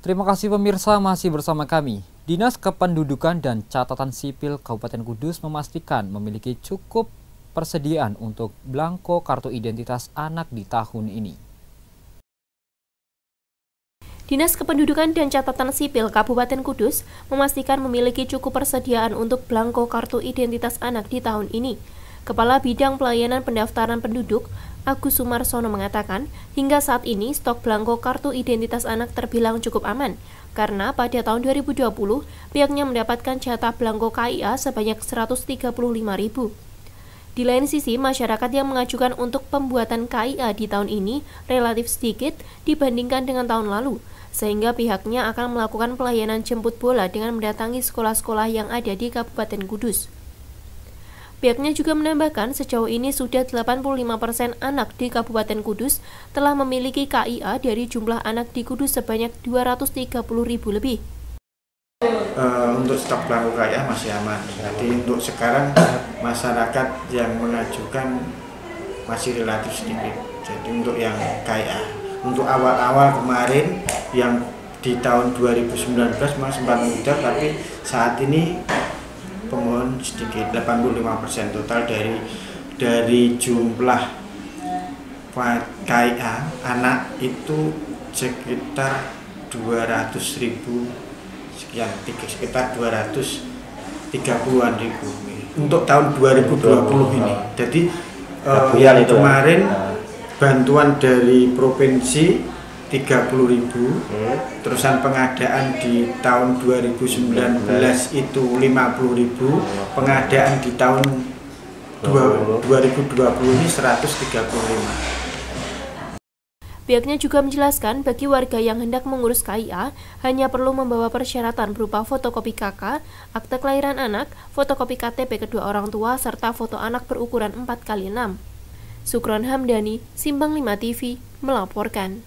Terima kasih pemirsa masih bersama kami. Dinas Kependudukan dan Catatan Sipil Kabupaten Kudus memastikan memiliki cukup persediaan untuk belangko kartu identitas anak di tahun ini. Dinas Kependudukan dan Catatan Sipil Kabupaten Kudus memastikan memiliki cukup persediaan untuk belangko kartu identitas anak di tahun ini. Kepala Bidang Pelayanan Pendaftaran Penduduk, Agus Sumarsono mengatakan, hingga saat ini stok belangko kartu identitas anak terbilang cukup aman, karena pada tahun 2020 pihaknya mendapatkan jatah belangko KIA sebanyak 135 ribu. Di lain sisi, masyarakat yang mengajukan untuk pembuatan KIA di tahun ini relatif sedikit dibandingkan dengan tahun lalu, sehingga pihaknya akan melakukan pelayanan jemput bola dengan mendatangi sekolah-sekolah yang ada di Kabupaten Kudus. Pihaknya juga menambahkan sejauh ini sudah 85% anak di Kabupaten Kudus telah memiliki KIA dari jumlah anak di Kudus sebanyak 230 ribu lebih. Uh, untuk stok belangko KIA masih aman. Jadi untuk sekarang masyarakat yang mengajukan masih relatif sedikit. Jadi untuk yang KIA, untuk awal-awal kemarin yang di tahun 2019 masih sempat mudah, tapi saat ini pemohon sedikit 85% total dari dari jumlah KIA anak itu sekitar 200 ribu sekian sekitar 230-an ribu. Untuk tahun 2020 ini. Jadi uh, kemarin bantuan dari provinsi 30 ribu hmm. terusan pengadaan di tahun 2019 hmm. itu 50 ribu hmm. pengadaan di tahun 2020 ini 135 Pihaknya juga menjelaskan bagi warga yang hendak mengurus KIA hanya perlu membawa persyaratan berupa fotokopi KK, akte kelahiran anak, fotokopi KTP kedua orang tua, serta foto anak berukuran 4 x 6 Sukron Hamdani, Simbang 5 TV, melaporkan.